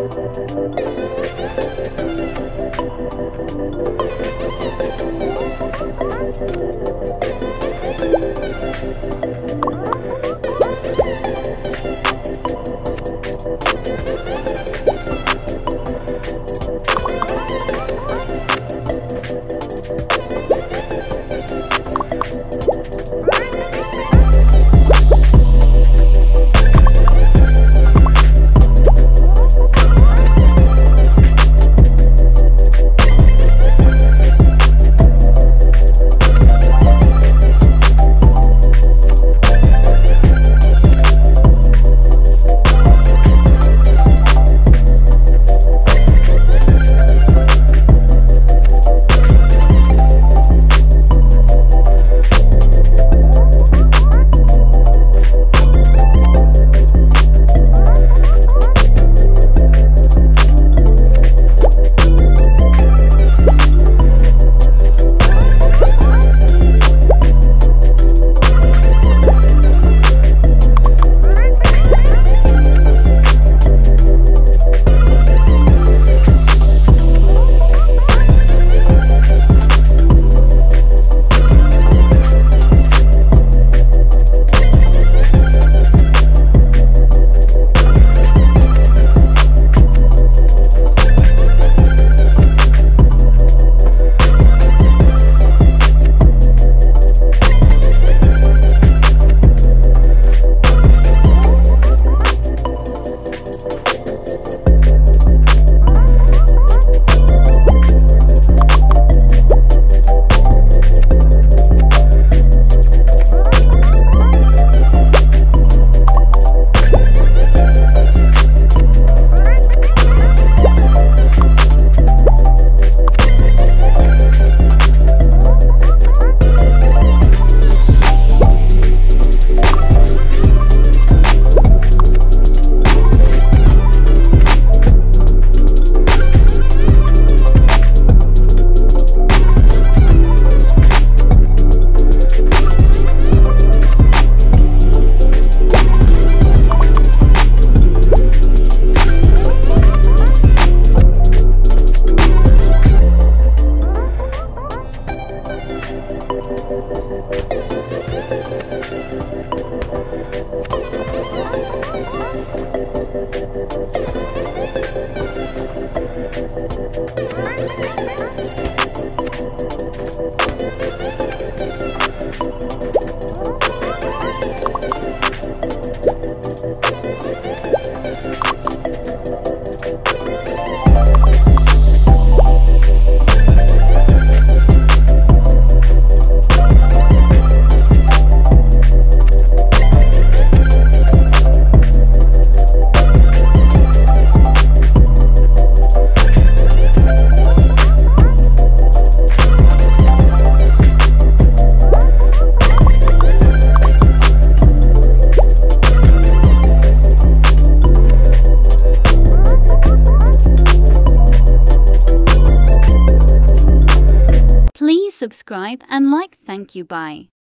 Thank you. Please subscribe and like. Thank you. Bye.